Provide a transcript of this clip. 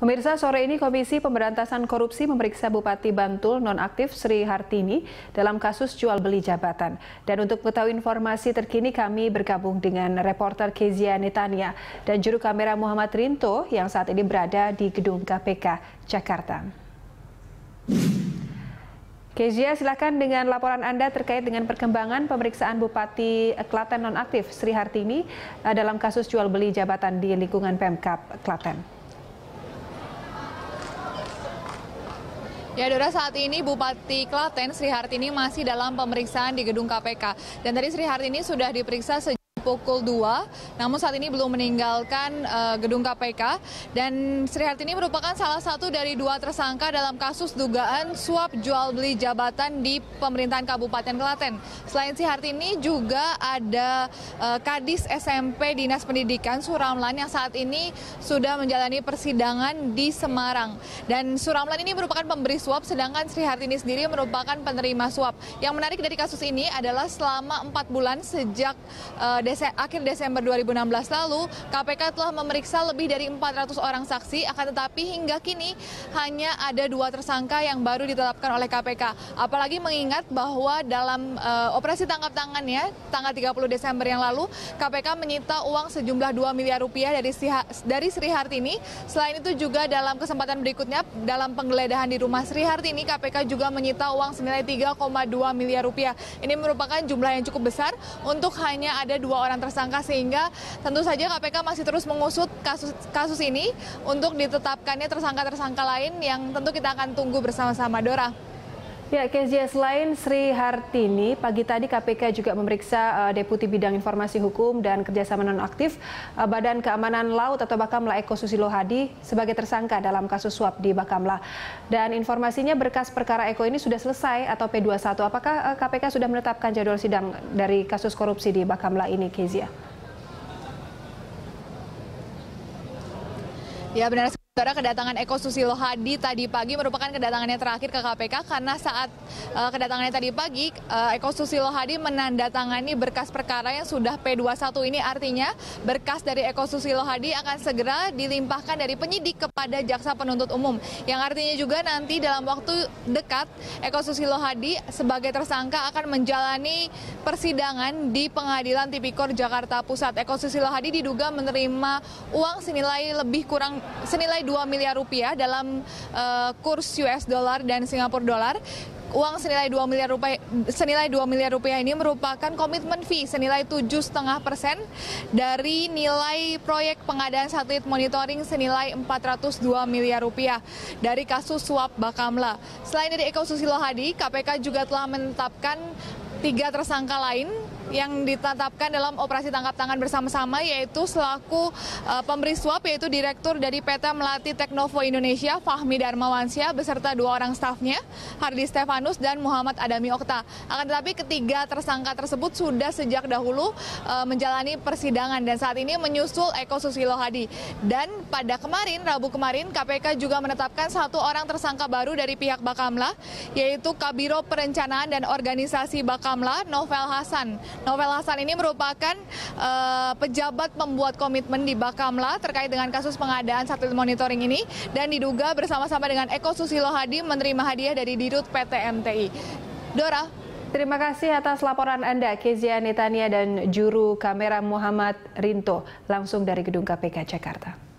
Pemirsa, sore ini Komisi Pemberantasan Korupsi memeriksa Bupati Bantul nonaktif Sri Hartini dalam kasus jual beli jabatan. Dan untuk mengetahui informasi terkini kami bergabung dengan reporter Kezia Netania dan juru kamera Muhammad Rinto yang saat ini berada di gedung KPK Jakarta. Kezia, silakan dengan laporan Anda terkait dengan perkembangan pemeriksaan Bupati Klaten nonaktif Sri Hartini eh, dalam kasus jual beli jabatan di lingkungan Pemkap Klaten. Ya Dora, saat ini Bupati Klaten Sri Hartini masih dalam pemeriksaan di gedung KPK. Dan tadi Sri Hartini sudah diperiksa sejak pukul 2, namun saat ini belum meninggalkan uh, gedung KPK. Dan Sri Hartini merupakan salah satu dari dua tersangka dalam kasus dugaan suap jual beli jabatan di pemerintahan Kabupaten Klaten. Selain Sri Hartini juga ada uh, Kadis SMP Dinas Pendidikan Suramlan yang saat ini sudah menjalani persidangan di Semarang. Dan Suramlan ini merupakan pemberi suap, sedangkan Sri Hartini sendiri merupakan penerima suap. Yang menarik dari kasus ini adalah selama empat bulan sejak uh, Dese akhir Desember 2016 lalu, KPK telah memeriksa lebih dari 400 orang saksi, akan tetapi hingga kini hanya ada dua tersangka yang baru ditetapkan oleh KPK. Apalagi mengingat bahwa dalam uh, operasi tangkap tangannya tanggal 30 Desember yang lalu, KPK menyita uang sejumlah 2 miliar rupiah dari, dari Sri Hartini. Selain itu juga dalam kesempatan berikutnya, dalam penggeledahan di rumah Sri Hartini, KPK juga menyita uang senilai 3,2 miliar rupiah. Ini merupakan jumlah yang cukup besar untuk hanya ada dua orang tersangka sehingga tentu saja KPK masih terus mengusut kasus kasus ini untuk ditetapkannya tersangka-tersangka lain yang tentu kita akan tunggu bersama-sama Dora. Ya, Kezia, selain Sri Hartini, pagi tadi KPK juga memeriksa uh, Deputi Bidang Informasi Hukum dan Kerjasama Nonaktif uh, Badan Keamanan Laut atau Bakamla Eko Susilo Hadi sebagai tersangka dalam kasus suap di Bakamla. Dan informasinya berkas perkara Eko ini sudah selesai atau P21. Apakah uh, KPK sudah menetapkan jadwal sidang dari kasus korupsi di Bakamla ini, Kezia? Ya benar Saudara kedatangan Eko Susilo Hadi tadi pagi merupakan kedatangannya terakhir ke KPK karena saat uh, kedatangannya tadi pagi uh, Eko Susilo Hadi menandatangani berkas perkara yang sudah P21 ini artinya berkas dari Eko Susilo Hadi akan segera dilimpahkan dari penyidik kepada jaksa penuntut umum yang artinya juga nanti dalam waktu dekat Eko Susilo Hadi sebagai tersangka akan menjalani persidangan di Pengadilan Tipikor Jakarta Pusat. Eko Susilo Hadi diduga menerima uang senilai lebih kurang senilai senilai 2 miliar rupiah dalam uh, kurs US dollar dan Singapura dollar uang senilai 2 miliar rupiah senilai 2 miliar rupiah ini merupakan komitmen fee senilai 7,5 persen dari nilai proyek pengadaan satelit monitoring senilai 402 miliar rupiah dari kasus suap Bakamla. Selain dari Eko Susilo Hadi, KPK juga telah menetapkan tiga tersangka lain yang ditetapkan dalam operasi tangkap tangan bersama-sama yaitu selaku uh, pemberi suap yaitu Direktur dari PT Melati Teknovo Indonesia Fahmi Darmawansyah beserta dua orang stafnya Hardi Stefanus dan Muhammad Adami Okta. Akan tetapi ketiga tersangka tersebut sudah sejak dahulu uh, menjalani persidangan dan saat ini menyusul Eko Susilo Hadi. Dan pada kemarin Rabu kemarin KPK juga menetapkan satu orang tersangka baru dari pihak Bakamla yaitu Kabiro Perencanaan dan Organisasi Bakamla Novel Hasan. Novel Hasan ini merupakan uh, pejabat pembuat komitmen di Bakamla terkait dengan kasus pengadaan satelit monitoring ini dan diduga bersama-sama dengan Eko Susilo Hadi menerima hadiah dari Dirut PT MTI. Dora. Terima kasih atas laporan Anda, Kezia Netania dan juru kamera Muhammad Rinto, langsung dari Gedung KPK Jakarta.